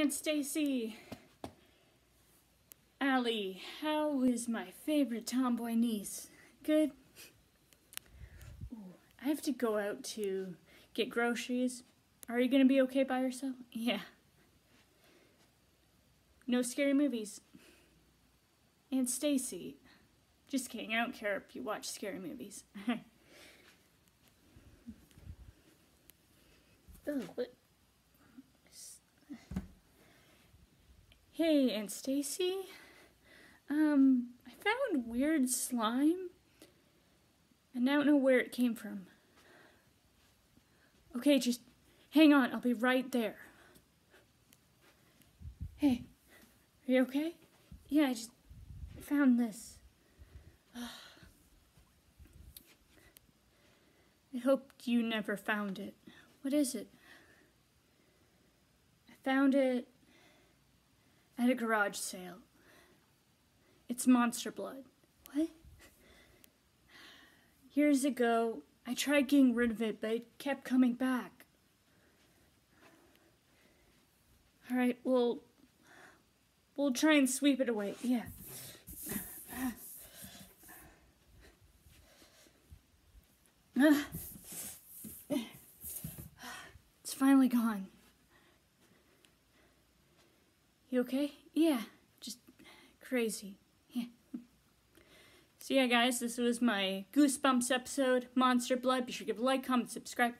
Aunt Stacy. Allie, how is my favorite tomboy niece? Good? Ooh, I have to go out to get groceries. Are you gonna be okay by yourself? Yeah. No scary movies. Aunt Stacy. Just kidding, I don't care if you watch scary movies. Oh, Ugh, what? Hey, Aunt Stacy. Um, I found weird slime. And I don't know where it came from. Okay, just hang on. I'll be right there. Hey, are you okay? Yeah, I just found this. I hoped you never found it. What is it? I found it a garage sale. It's monster blood. What? Years ago, I tried getting rid of it, but it kept coming back. Alright, we'll. We'll try and sweep it away. Yeah. It's finally gone. You okay? Yeah, just crazy. Yeah. So yeah, guys, this was my Goosebumps episode, Monster Blood. Be sure to give a like, comment, subscribe.